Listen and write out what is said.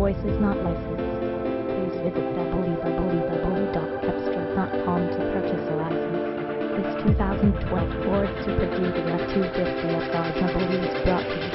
voice is not licensed. Please visit www.cepstral.com to purchase a license. This 2012 Ford Super Duty F250 SR Double is brought to you